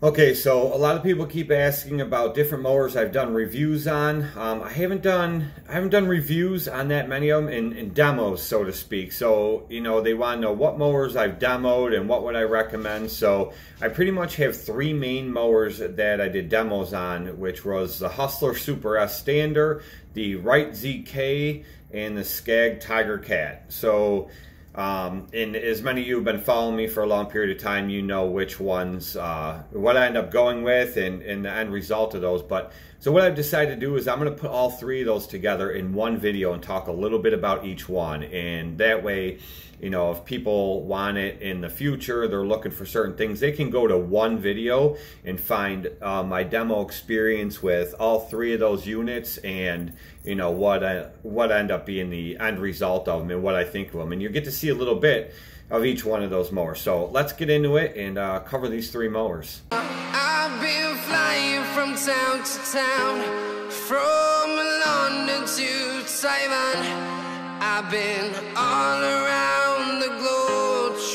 Okay, so a lot of people keep asking about different mowers I've done reviews on. Um, I haven't done I haven't done reviews on that many of them in, in demos, so to speak. So you know they want to know what mowers I've demoed and what would I recommend. So I pretty much have three main mowers that I did demos on, which was the Hustler Super S Stander, the Wright ZK, and the Scag Tiger Cat. So um, and as many of you have been following me for a long period of time, you know which ones, uh, what I end up going with and, and the end result of those. But so what I've decided to do is I'm going to put all three of those together in one video and talk a little bit about each one. And that way, you know, if people want it in the future, they're looking for certain things, they can go to one video and find uh, my demo experience with all three of those units and, you know, what I, what end up being the end result of them and what I think of them. And you get to see a little bit of each one of those mowers. So let's get into it and uh, cover these three mowers. I've been flying from town to town, from London to Taiwan. I've been all around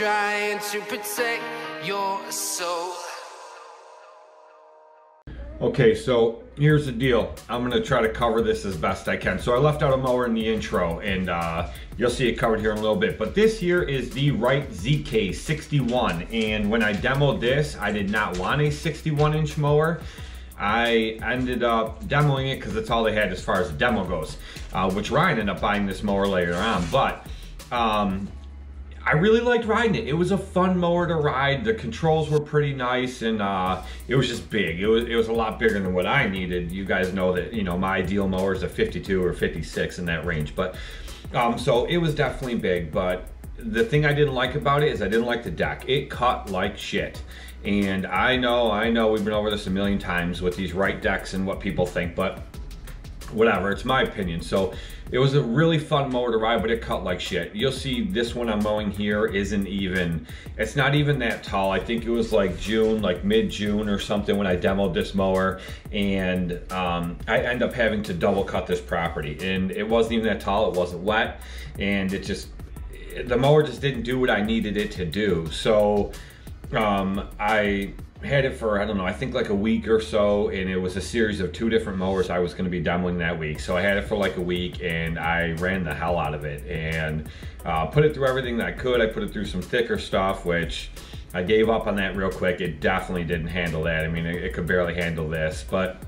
trying to protect your soul. Okay, so here's the deal. I'm gonna try to cover this as best I can. So I left out a mower in the intro and uh, you'll see it covered here in a little bit. But this here is the Wright ZK61. And when I demoed this, I did not want a 61 inch mower. I ended up demoing it because that's all they had as far as the demo goes, uh, which Ryan ended up buying this mower later on. But um, I really liked riding it. It was a fun mower to ride. The controls were pretty nice and uh, it was just big. It was, it was a lot bigger than what I needed. You guys know that, you know, my ideal mower is a 52 or 56 in that range. But um, so it was definitely big, but the thing I didn't like about it is I didn't like the deck. It cut like shit. And I know, I know we've been over this a million times with these Wright decks and what people think, but whatever, it's my opinion. So it was a really fun mower to ride, but it cut like shit. You'll see this one I'm mowing here isn't even, it's not even that tall. I think it was like June, like mid-June or something when I demoed this mower. And um, I end up having to double cut this property. And it wasn't even that tall, it wasn't wet. And it just, the mower just didn't do what I needed it to do. So um, I had it for, I don't know, I think like a week or so, and it was a series of two different mowers I was gonna be demoing that week. So I had it for like a week and I ran the hell out of it and uh, put it through everything that I could. I put it through some thicker stuff, which I gave up on that real quick. It definitely didn't handle that. I mean, it, it could barely handle this, but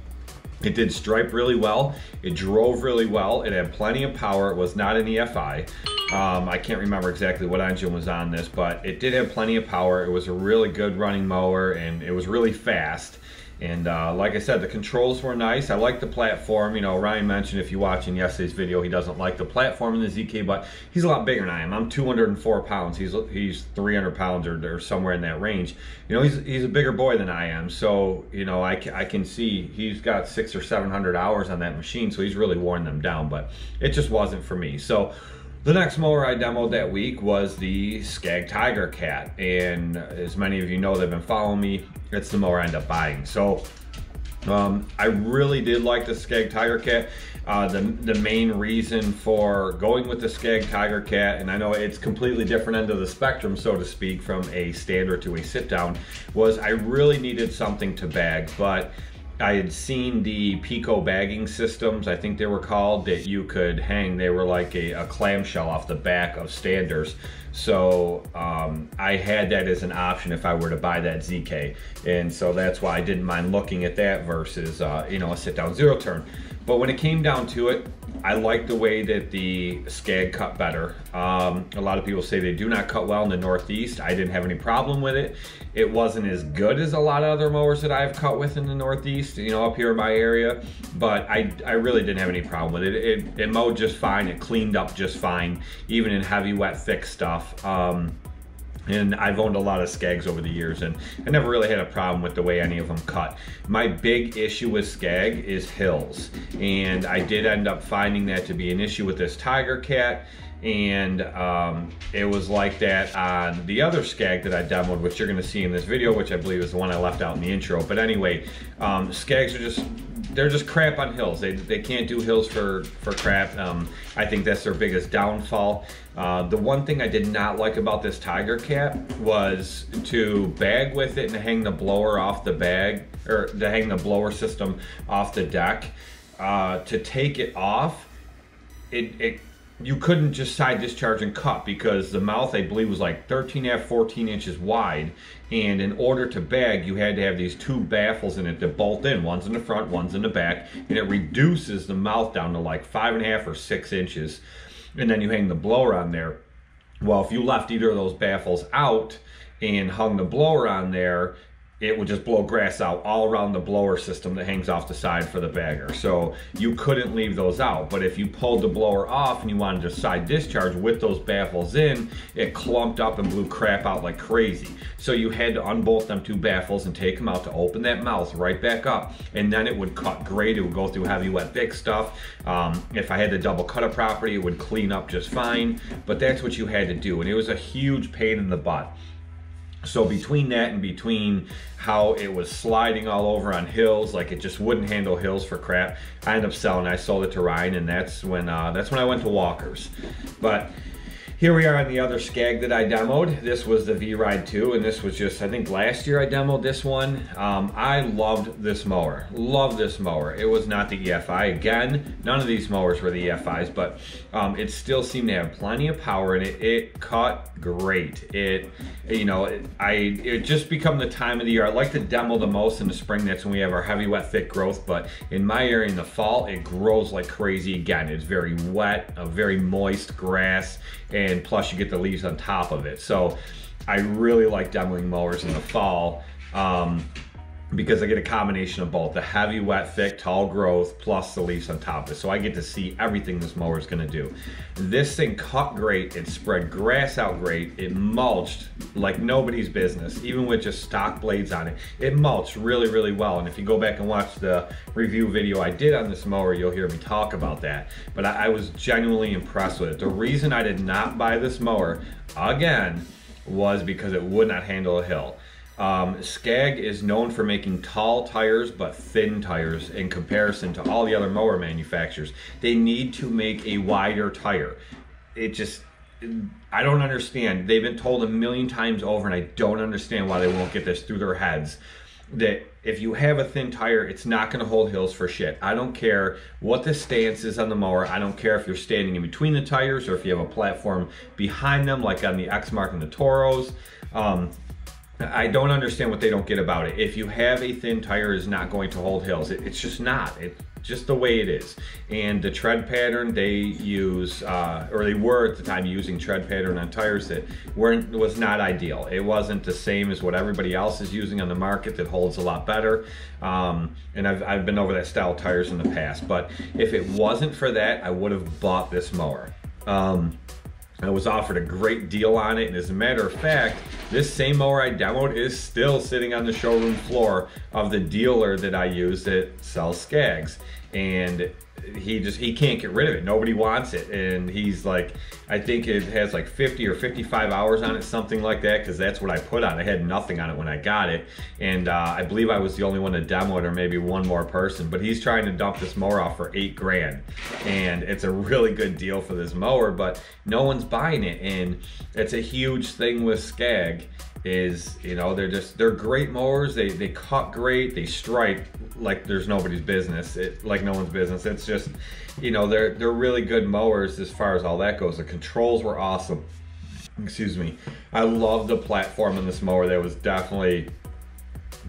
it did stripe really well. It drove really well. It had plenty of power. It was not an EFI. Um, I can't remember exactly what engine was on this, but it did have plenty of power. It was a really good running mower and it was really fast. And uh, like I said, the controls were nice. I like the platform. You know, Ryan mentioned if you watch in yesterday's video, he doesn't like the platform in the ZK, but he's a lot bigger than I am. I'm 204 pounds. He's he's 300 pounds or, or somewhere in that range. You know, he's he's a bigger boy than I am. So you know, I, I can see he's got six or 700 hours on that machine, so he's really worn them down. But it just wasn't for me. So the next mower I demoed that week was the Scag Tiger Cat, and as many of you know that have been following me, it's the mower I end up buying. So um, I really did like the Scag Tiger Cat. Uh, the, the main reason for going with the Scag Tiger Cat, and I know it's completely different end of the spectrum, so to speak, from a stander to a sit down, was I really needed something to bag, but I had seen the Pico bagging systems, I think they were called, that you could hang. They were like a, a clamshell off the back of standers. So um, I had that as an option if I were to buy that ZK. And so that's why I didn't mind looking at that versus, uh, you know, a sit down zero turn. But when it came down to it, I like the way that the Scag cut better. Um, a lot of people say they do not cut well in the Northeast. I didn't have any problem with it. It wasn't as good as a lot of other mowers that I've cut with in the Northeast, you know, up here in my area. But I, I really didn't have any problem with it. It, it mowed just fine. It cleaned up just fine, even in heavy, wet, thick stuff. Um, and I've owned a lot of Scags over the years and I never really had a problem with the way any of them cut. My big issue with Scag is hills. And I did end up finding that to be an issue with this Tiger Cat. and um, it was like that on the other Scag that I demoed, which you're gonna see in this video, which I believe is the one I left out in the intro. But anyway, um, Scags are just, they're just crap on hills. They, they can't do hills for, for crap. Um, I think that's their biggest downfall. Uh, the one thing I did not like about this Tiger Cat was to bag with it and hang the blower off the bag, or to hang the blower system off the deck. Uh, to take it off, it, it you couldn't just side discharge and cut because the mouth I believe was like 13 half 14 inches wide. And in order to bag you had to have these two baffles in it to bolt in one's in the front one's in the back. And it reduces the mouth down to like five and a half or six inches. And then you hang the blower on there. Well if you left either of those baffles out and hung the blower on there it would just blow grass out all around the blower system that hangs off the side for the bagger. So you couldn't leave those out. But if you pulled the blower off and you wanted to side discharge with those baffles in, it clumped up and blew crap out like crazy. So you had to unbolt them two baffles and take them out to open that mouth right back up. And then it would cut great. It would go through heavy, wet, thick stuff. Um, if I had the double cut a property, it would clean up just fine. But that's what you had to do. And it was a huge pain in the butt. So between that and between how it was sliding all over on hills, like it just wouldn't handle hills for crap, I ended up selling. I sold it to Ryan, and that's when uh, that's when I went to Walkers. But here we are on the other Scag that I demoed. This was the V-Ride 2, and this was just, I think last year I demoed this one. Um, I loved this mower. Love this mower. It was not the EFI. Again, none of these mowers were the EFIs, but um, it still seemed to have plenty of power in it. It cut great. It, you know, it, I it just become the time of the year. I like to demo the most in the spring. That's when we have our heavy, wet, thick growth. But in my area in the fall, it grows like crazy. Again, it's very wet, a very moist grass, and and plus you get the leaves on top of it. So I really like demoing mowers in the fall. Um, because I get a combination of both the heavy, wet, thick, tall growth plus the leaves on top of it. So I get to see everything this mower is gonna do. This thing cut great, it spread grass out great, it mulched like nobody's business, even with just stock blades on it. It mulched really, really well. And if you go back and watch the review video I did on this mower, you'll hear me talk about that. But I, I was genuinely impressed with it. The reason I did not buy this mower, again, was because it would not handle a hill. Um, Scag is known for making tall tires but thin tires in comparison to all the other mower manufacturers. They need to make a wider tire. It just, I don't understand. They've been told a million times over and I don't understand why they won't get this through their heads. That if you have a thin tire, it's not going to hold hills for shit. I don't care what the stance is on the mower. I don't care if you're standing in between the tires or if you have a platform behind them like on the Exmark and the Toros. Um, I don't understand what they don't get about it. If you have a thin tire, is not going to hold hills. It, it's just not. It's just the way it is. And the tread pattern they use, uh, or they were at the time using tread pattern on tires that weren't was not ideal. It wasn't the same as what everybody else is using on the market that holds a lot better. Um, and I've, I've been over that style tires in the past. But if it wasn't for that, I would have bought this mower. Um, I was offered a great deal on it, and as a matter of fact, this same mower I demoed is still sitting on the showroom floor of the dealer that I use that sells Scags. And he just he can't get rid of it. Nobody wants it. And he's like i think it has like 50 or 55 hours on it something like that because that's what i put on. I had nothing on it when i got it. And uh, i believe i was the only one to demo it or maybe one more person. But he's trying to dump this mower off for eight grand. And it's a really good deal for this mower but no one's buying it. And it's a huge thing with scag is you know they're just they're great mowers. They they cut great. They strike like there's nobody's business. It like no one's business. It's just you know they're they're really good mowers as far as all that goes. The controls were awesome. Excuse me. I love the platform in this mower. That was definitely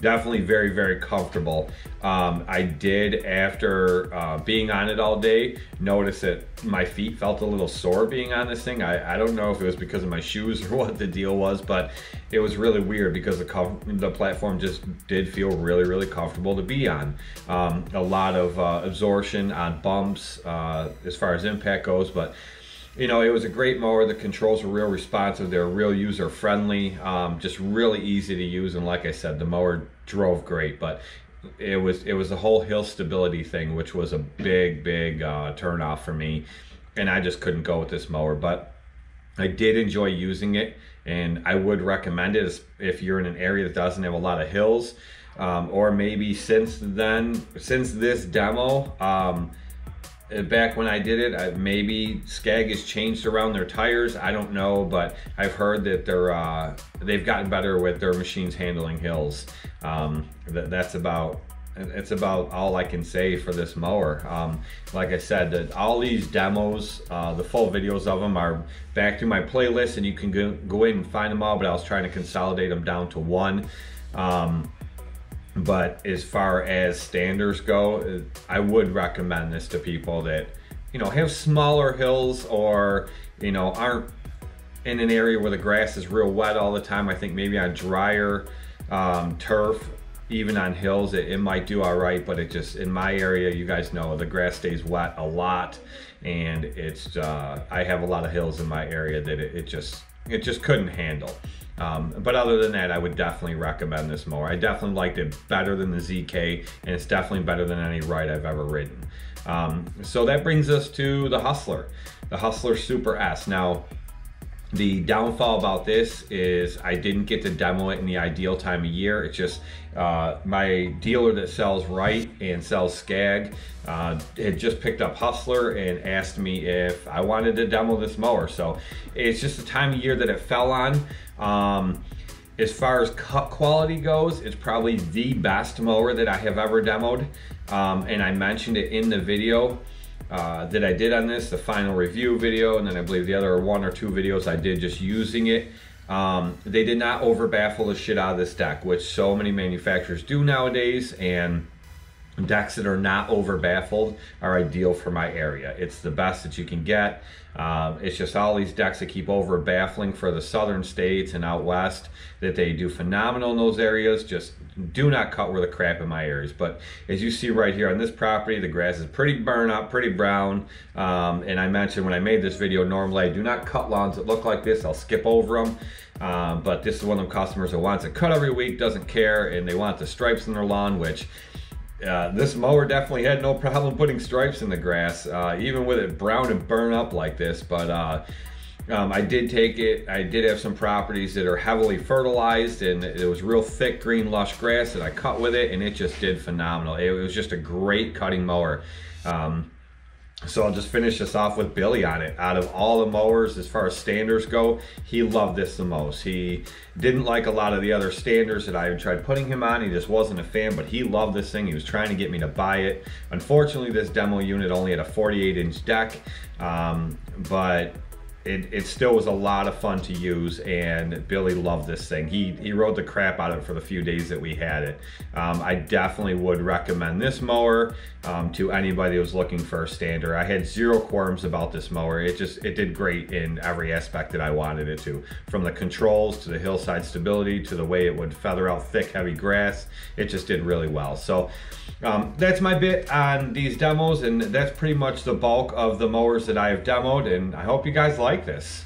definitely very, very comfortable. Um, I did, after uh, being on it all day, notice that my feet felt a little sore being on this thing. I, I don't know if it was because of my shoes or what the deal was, but it was really weird because the, the platform just did feel really, really comfortable to be on. Um, a lot of uh, absorption on bumps uh, as far as impact goes, but you know, it was a great mower. The controls were real responsive. They were real user friendly, um, just really easy to use. And like I said, the mower drove great, but it was it was the whole hill stability thing, which was a big, big uh, turn off for me. And I just couldn't go with this mower. But I did enjoy using it and I would recommend it if you're in an area that doesn't have a lot of hills. Um, or maybe since then, since this demo, um, back when I did it, I, maybe Scag has changed around their tires. I don't know, but I've heard that they're uh, they've gotten better with their machines handling hills. Um, that, that's about it's about all I can say for this mower. Um, like I said, that all these demos, uh, the full videos of them are back through my playlist and you can go, go in and find them all, but I was trying to consolidate them down to one. Um, but as far as standers go, I would recommend this to people that, you know, have smaller hills or, you know, aren't in an area where the grass is real wet all the time. I think maybe on drier um, turf, even on hills, it, it, might do all right, but it just, in my area, you guys know, the grass stays wet a lot and it's, uh, I have a lot of hills in my area that it, it just, it just couldn't handle. Um, but other than that, I would definitely recommend this mower. I definitely liked it better than the ZK, and it's definitely better than any Wright I've ever ridden. Um, so that brings us to the Hustler, the Hustler Super S. Now, the downfall about this is I didn't get to demo it in the ideal time of year. It's just uh, my dealer that sells Wright and sells Scag uh, had just picked up Hustler and asked me if I wanted to demo this mower. So it's just the time of year that it fell on. Um, as far as cut quality goes, it's probably the best mower that I have ever demoed. Um, and I mentioned it in the video uh, that I did on this, the final review video, and then I believe the other one or two videos I did just using it. Um, they did not over baffle the shit out of this deck, which so many manufacturers do nowadays, and decks that are not over baffled are ideal for my area. It's the best that you can get. Um, it's just all these decks that keep over baffling for the southern states and out west that they do phenomenal in those areas. Just do not cut where the crap in my areas. But as you see right here on this property, the grass is pretty burnt up, pretty brown. Um, and I mentioned when I made this video, normally I do not cut lawns that look like this. I'll skip over them. Um, but this is one of them customers that wants it cut every week, doesn't care, and they want the stripes in their lawn, which uh, this mower definitely had no problem putting stripes in the grass, uh, even with it brown and burn up like this. But uh, um, I did take it, I did have some properties that are heavily fertilized and it was real thick green lush grass that I cut with it and it just did phenomenal. It was just a great cutting mower. Um, so I'll just finish this off with Billy on it. Out of all the mowers, as far as standers go, he loved this the most. He didn't like a lot of the other standers that I tried putting him on. He just wasn't a fan, but he loved this thing. He was trying to get me to buy it. Unfortunately, this demo unit only had a 48 inch deck, um, but it, it still was a lot of fun to use and Billy loved this thing. He, he rode the crap out of it for the few days that we had it. Um, I definitely would recommend this mower um, to anybody who's looking for a stander. I had zero qualms about this mower. It just, it did great in every aspect that I wanted it to. From the controls to the hillside stability to the way it would feather out thick, heavy grass. It just did really well. So um, that's my bit on these demos and that's pretty much the bulk of the mowers that I have demoed and I hope you guys like this.